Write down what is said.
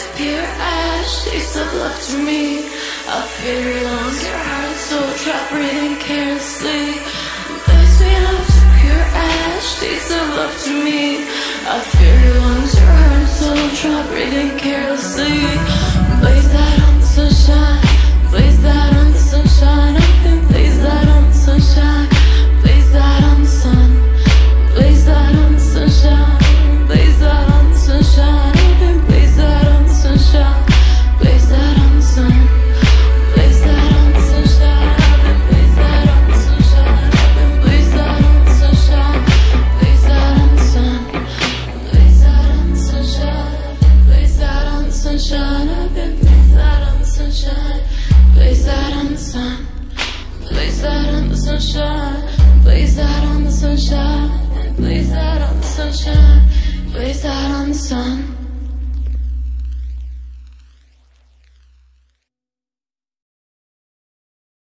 disappear ash, shapes of love to me. I feel your lungs, your heart, so trapped breathing carelessly. Place me up to pure ash, shapes of love to me. I feel your lungs, your heart, so trapped breathing carelessly. Blaze that on the sunshine. Sunshine, blaze that on the sunshine, blaze out on the sunshine, blaze out on the sun.